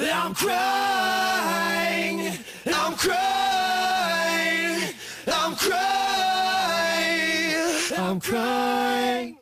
I'm crying. I'm crying. I'm crying. I'm crying.